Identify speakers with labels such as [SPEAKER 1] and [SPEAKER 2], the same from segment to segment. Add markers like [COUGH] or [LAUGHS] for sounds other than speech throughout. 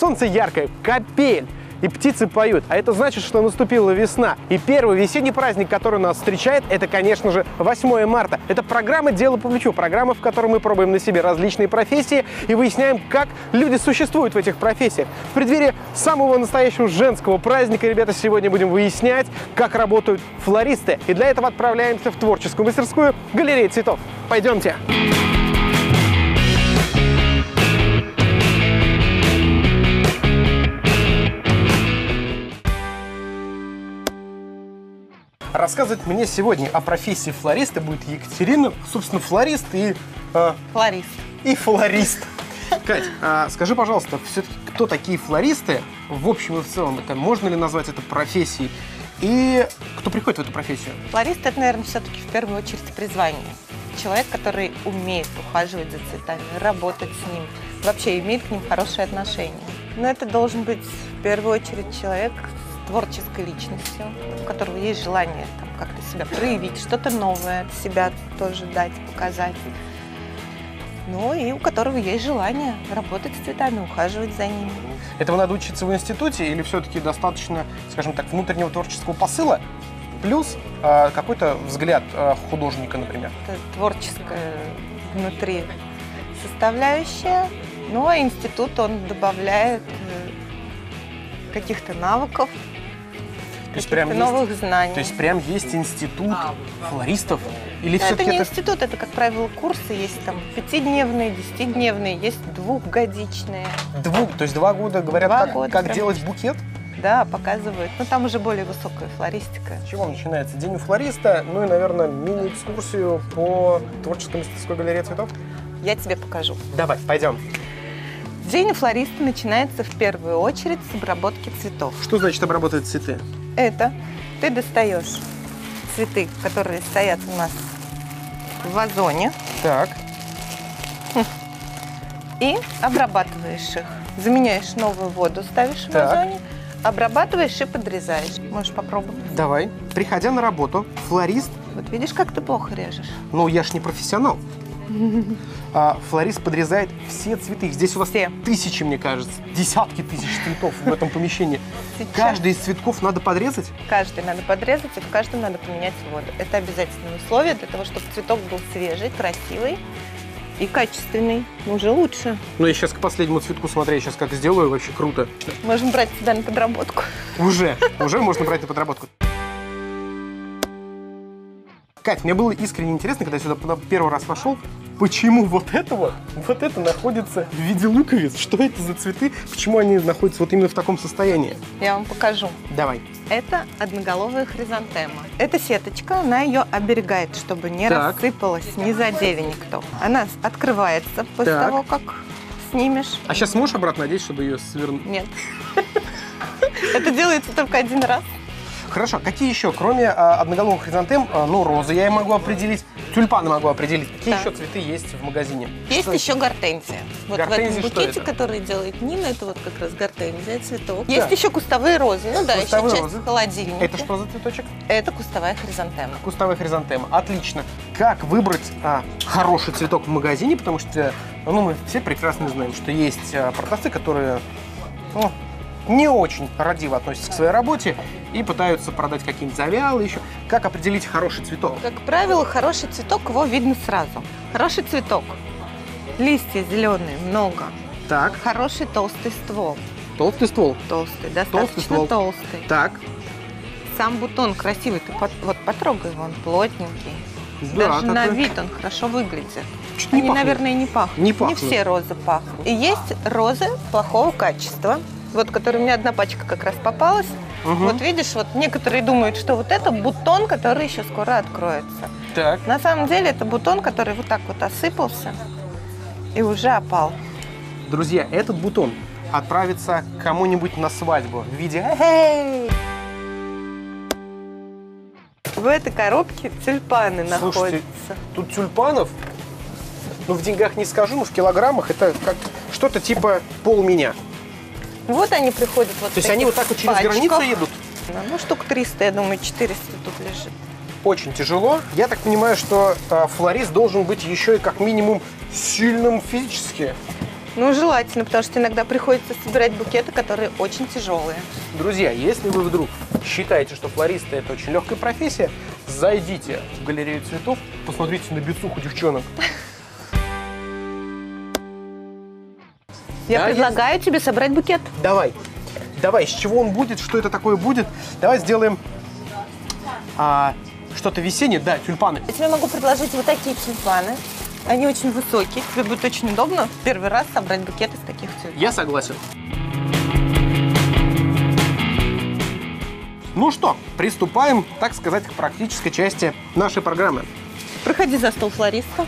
[SPEAKER 1] солнце яркое, капель. И птицы поют. А это значит, что наступила весна. И первый весенний праздник, который нас встречает, это, конечно же, 8 марта. Это программа «Дело по плечу», программа, в которой мы пробуем на себе различные профессии и выясняем, как люди существуют в этих профессиях. В преддверии самого настоящего женского праздника, ребята, сегодня будем выяснять, как работают флористы. И для этого отправляемся в творческую мастерскую галереи цветов. Пойдемте. Пойдемте. Рассказывать мне сегодня о профессии флориста будет Екатерина, собственно, флорист и...
[SPEAKER 2] Э, флорист.
[SPEAKER 1] И флорист. Кать, а скажи, пожалуйста, все-таки кто такие флористы в общем и в целом? Это можно ли назвать это профессией? И кто приходит в эту профессию?
[SPEAKER 2] Флорист – это, наверное, все-таки в первую очередь призвание. Человек, который умеет ухаживать за цветами, работать с ним, вообще имеет к ним хорошие отношения. Но это должен быть в первую очередь человек творческой личностью, у которого есть желание там, как-то себя проявить, что-то новое от себя тоже дать, показать. Ну и у которого есть желание работать с цветами, ухаживать за ними.
[SPEAKER 1] Этого надо учиться в институте или все-таки достаточно, скажем так, внутреннего творческого посыла? Плюс э, какой-то взгляд э, художника, например.
[SPEAKER 2] Это творческая внутри составляющая. Ну а институт, он добавляет э, каких-то навыков, то есть прям новых есть, знаний.
[SPEAKER 1] То есть прям есть институт флористов?
[SPEAKER 2] Или ну, это не это... институт, это, как правило, курсы. Есть там пятидневные, десятидневные, есть двухгодичные.
[SPEAKER 1] Двух, то есть два года говорят, два как, года как делать букет?
[SPEAKER 2] Да, показывают. Но там уже более высокая флористика.
[SPEAKER 1] С чего начинается? День у флориста, ну и, наверное, мини-экскурсию по творческой мастерской галерее цветов?
[SPEAKER 2] Я тебе покажу.
[SPEAKER 1] Давай, пойдем.
[SPEAKER 2] День у флориста начинается в первую очередь с обработки цветов.
[SPEAKER 1] Что значит обработать цветы?
[SPEAKER 2] Это ты достаешь цветы, которые стоят у нас в вазоне.
[SPEAKER 1] Так.
[SPEAKER 2] И обрабатываешь их. Заменяешь новую воду, ставишь так. в вазоне, обрабатываешь и подрезаешь. Можешь попробовать.
[SPEAKER 1] Давай. Приходя на работу, флорист...
[SPEAKER 2] Вот видишь, как ты плохо режешь.
[SPEAKER 1] Ну, я ж не профессионал. [LAUGHS] А, флорист подрезает все цветы. Здесь у вас все. тысячи, мне кажется, десятки тысяч цветов в этом помещении. Сейчас. Каждый из цветков надо подрезать?
[SPEAKER 2] Каждый надо подрезать, и в каждом надо поменять воду. Это обязательное условие для того, чтобы цветок был свежий, красивый и качественный. Уже лучше.
[SPEAKER 1] Ну, я сейчас к последнему цветку смотрю, я сейчас как сделаю, вообще круто.
[SPEAKER 2] Можем брать сюда на подработку.
[SPEAKER 1] Уже, уже можно брать на подработку. Кать, мне было искренне интересно, когда я сюда первый раз вошел, почему вот это вот, вот это находится в виде луковиц. Что это за цветы? Почему они находятся вот именно в таком состоянии?
[SPEAKER 2] Я вам покажу.
[SPEAKER 1] Давай.
[SPEAKER 2] Это одноголовая хризантема. Эта сеточка, она ее оберегает, чтобы не так. рассыпалась, не задели никто. Она открывается после так. того, как снимешь.
[SPEAKER 1] А сейчас сможешь обратно надеть, чтобы ее свернуть?
[SPEAKER 2] Нет. [LAUGHS] Это делается только один раз.
[SPEAKER 1] Хорошо, какие еще, кроме а, одноголовых хризантем, а, ну, розы я могу определить, тюльпаны могу определить. Какие да. еще цветы есть в магазине?
[SPEAKER 2] Есть что еще гортензия. Вот гортензия, в этом букете, который делает Нина, это вот как раз гортензия, цветок. Да. Есть еще кустовые розы. Ну да, кустовые еще розы. часть холодильнике.
[SPEAKER 1] Это что за цветочек?
[SPEAKER 2] Это кустовая хризантема.
[SPEAKER 1] Кустовая хризантема. Отлично. Как выбрать а, хороший цветок в магазине? Потому что ну, мы все прекрасно знаем, что есть а, продавцы, которые ну, не очень родиво относятся к своей работе и пытаются продать какие-нибудь завялы еще. Как определить хороший цветок?
[SPEAKER 2] Как правило, хороший цветок, его видно сразу. Хороший цветок. Листья зеленые, много.
[SPEAKER 1] Так.
[SPEAKER 2] Хороший толстый ствол.
[SPEAKER 1] Толстый ствол?
[SPEAKER 2] Толстый, достаточно толстый. Ствол. толстый.
[SPEAKER 1] Так.
[SPEAKER 2] Сам бутон красивый, ты под, вот потрогай его, он плотненький.
[SPEAKER 1] Да,
[SPEAKER 2] Даже такой... на вид он хорошо выглядит.
[SPEAKER 1] Чуть Они,
[SPEAKER 2] не наверное, не пахнут.
[SPEAKER 1] Не пахнут.
[SPEAKER 2] Не все розы пахнут. И есть розы плохого качества вот который у меня одна пачка как раз попалась. Угу. Вот видишь, вот некоторые думают, что вот это бутон, который еще скоро откроется.
[SPEAKER 1] Так.
[SPEAKER 2] На самом деле это бутон, который вот так вот осыпался и уже опал.
[SPEAKER 1] Друзья, этот бутон отправится кому-нибудь на свадьбу в виде «Эй!»
[SPEAKER 2] В этой коробке тюльпаны Слушайте, находятся.
[SPEAKER 1] тут тюльпанов, ну в деньгах не скажу, но в килограммах это как что-то типа пол меня.
[SPEAKER 2] Вот они приходят вот
[SPEAKER 1] То есть они вот так вот через пачках. границу едут?
[SPEAKER 2] Ну, штук 300, я думаю, 400 тут лежит.
[SPEAKER 1] Очень тяжело. Я так понимаю, что э, флорист должен быть еще и как минимум сильным физически.
[SPEAKER 2] Ну, желательно, потому что иногда приходится собирать букеты, которые очень тяжелые.
[SPEAKER 1] Друзья, если вы вдруг считаете, что флористы это очень легкая профессия, зайдите в галерею цветов, посмотрите на бицуху девчонок.
[SPEAKER 2] Я
[SPEAKER 1] Да,
[SPEAKER 2] предлагаю тебе собрать букет.
[SPEAKER 1] Давай, давай, с чего он будет, что это такое будет? Давай сделаем а, что-то весеннее, да, тюльпаны.
[SPEAKER 2] Я тебе могу предложить вот такие тюльпаны. Они очень высокие. Тебе будет очень удобно первый раз собрать букет из таких тюльпан.
[SPEAKER 1] Я согласен. Ну что, приступаем, так сказать, к практической части нашей программы.
[SPEAKER 2] Проходи за стол флориста.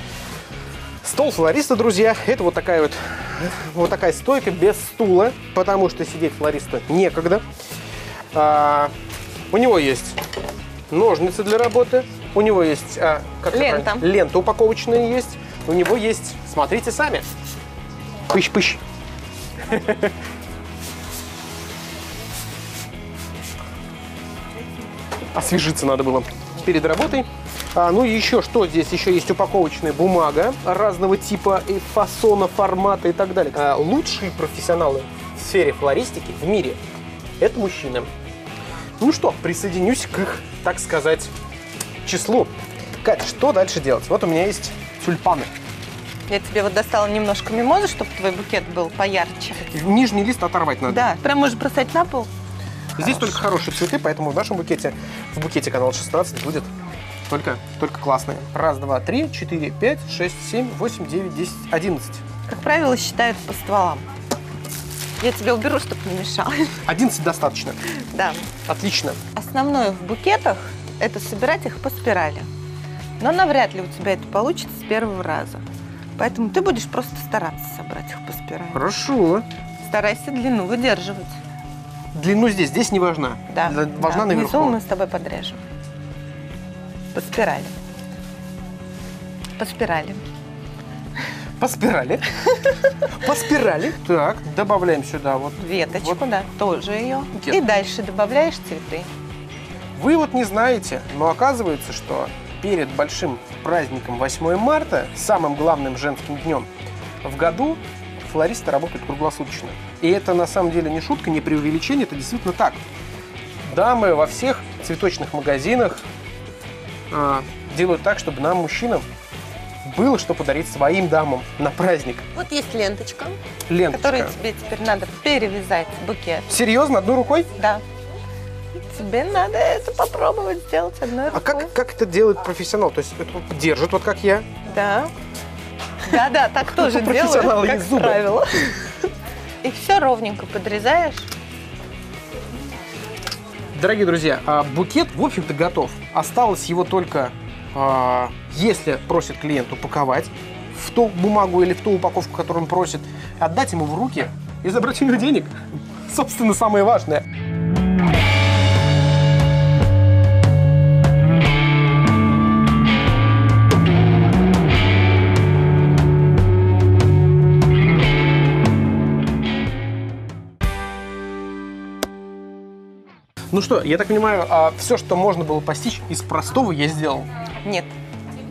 [SPEAKER 1] Стол флориста, друзья, это вот такая вот, вот такая стойка без стула, потому что сидеть флориста некогда. А, у него есть ножницы для работы, у него есть а, как
[SPEAKER 2] Лента.
[SPEAKER 1] лента упаковочная есть, у него есть, смотрите сами, пыщ-пыщ. [LAUGHS] Освежиться надо было перед работой. А, ну и еще что здесь? Еще есть упаковочная бумага разного типа и фасона, формата и так далее. А, лучшие профессионалы в сфере флористики в мире – это мужчины. Ну что, присоединюсь к их, так сказать, числу. Кать, что дальше делать? Вот у меня есть тюльпаны.
[SPEAKER 2] Я тебе вот достала немножко мимозы, чтобы твой букет был поярче.
[SPEAKER 1] Нижний лист оторвать надо.
[SPEAKER 2] Да, прям можешь бросать на пол.
[SPEAKER 1] Здесь только хорошие цветы, поэтому в нашем букете, в букете канал 16 будет только, только классные. Раз, два, три, четыре, пять, шесть, семь, восемь, девять, десять, одиннадцать.
[SPEAKER 2] Как правило, считают по стволам. Я тебе уберу, чтобы не мешал. [LAUGHS]
[SPEAKER 1] Одиннадцать достаточно.
[SPEAKER 2] Да.
[SPEAKER 1] Отлично.
[SPEAKER 2] Основное в букетах – это собирать их по спирали. Но навряд ли у тебя это получится с первого раза. Поэтому ты будешь просто стараться собрать их по спирали.
[SPEAKER 1] Хорошо.
[SPEAKER 2] Старайся длину выдерживать.
[SPEAKER 1] Длину здесь, здесь не важна.
[SPEAKER 2] Да.
[SPEAKER 1] Важна
[SPEAKER 2] да.
[SPEAKER 1] наверху.
[SPEAKER 2] Внизу мы с тобой подрежем. По спирали. По спирали.
[SPEAKER 1] По спирали. По спирали. Так, добавляем сюда вот.
[SPEAKER 2] Веточку,
[SPEAKER 1] Вот.
[SPEAKER 2] да, тоже ее.
[SPEAKER 1] Букет.
[SPEAKER 2] И дальше добавляешь цветы.
[SPEAKER 1] Вы вот не знаете, но оказывается, что перед большим праздником 8 марта, самым главным женским днем в году, флористы работают круглосуточно. И это на самом деле не шутка, не преувеличение, это действительно так. Дамы во всех цветочных магазинах делают так, чтобы нам, мужчинам, было что подарить своим дамам на праздник.
[SPEAKER 2] Вот есть ленточка,
[SPEAKER 1] Ленточка.
[SPEAKER 2] которую тебе теперь надо перевязать в букет.
[SPEAKER 1] Серьезно, одной рукой?
[SPEAKER 2] Да. Тебе надо это попробовать сделать одной
[SPEAKER 1] А
[SPEAKER 2] рукой.
[SPEAKER 1] как, как это делает профессионал? То есть это держит, вот как я?
[SPEAKER 2] Да. Да, да, так тоже делают, как правило. И все ровненько подрезаешь.
[SPEAKER 1] Дорогие друзья, а букет, в общем-то, готов. Осталось его только, а, если просит клиент упаковать в ту бумагу или в ту упаковку, которую он просит, отдать ему в руки и забрать у него денег. [LAUGHS] Собственно, самое важное. Ну что, я так понимаю, все, что можно было постичь из простого, я сделал.
[SPEAKER 2] Нет,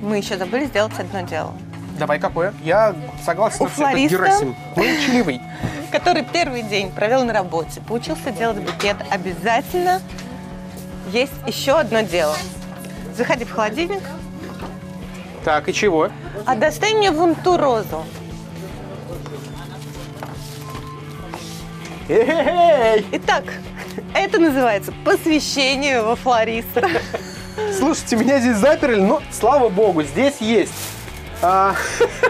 [SPEAKER 2] мы еще забыли сделать одно дело.
[SPEAKER 1] Давай какое? Я согласен
[SPEAKER 2] У
[SPEAKER 1] все, это
[SPEAKER 2] флориста?
[SPEAKER 1] Герасим. Молчаливый. [LAUGHS]
[SPEAKER 2] Который первый день провел на работе, поучился делать букет, обязательно есть еще одно дело. Заходи в холодильник,
[SPEAKER 1] Так, и чего?
[SPEAKER 2] а достань мне вон ту розу.
[SPEAKER 1] Эй!
[SPEAKER 2] Итак, это называется посвящение во флориста.
[SPEAKER 1] Слушайте, меня здесь заперли, но слава богу, здесь есть. а,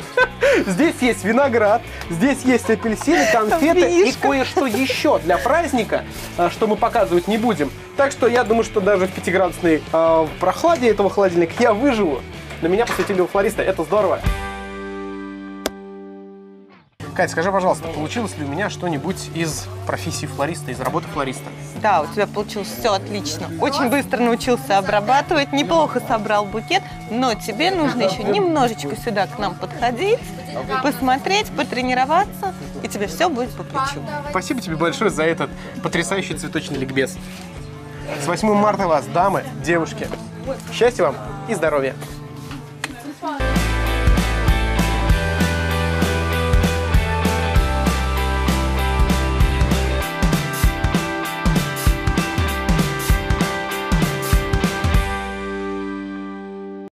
[SPEAKER 1] [LAUGHS] здесь есть виноград, здесь есть апельсины, конфеты и кое-что еще для праздника, а, что мы показывать не будем. Так что я думаю, что даже в пятиградусной а, прохладе этого холодильника я выживу. На меня посвятили у флориста, это здорово. Кать, скажи, пожалуйста, получилось ли у меня что-нибудь из профессии флориста, из работы флориста?
[SPEAKER 2] Да, у тебя получилось все отлично. Очень быстро научился обрабатывать, неплохо собрал букет, но тебе нужно еще немножечко сюда к нам подходить, посмотреть, потренироваться, и тебе все будет по плечу.
[SPEAKER 1] Спасибо тебе большое за этот потрясающий цветочный ликбез. С 8 марта вас, дамы, девушки. Счастья вам и здоровья.